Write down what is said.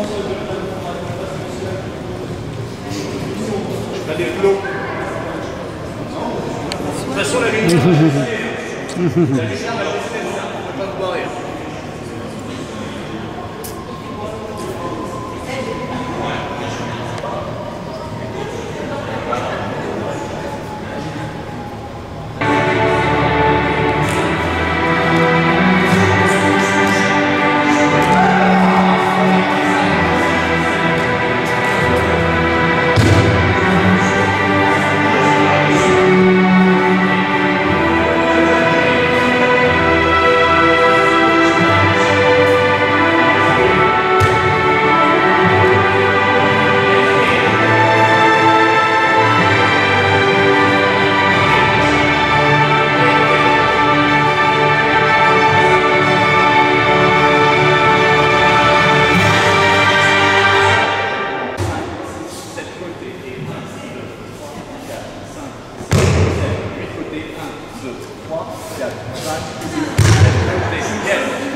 De toute façon, la 2, 3, 4, 5, 6, 7 côtés. Yes.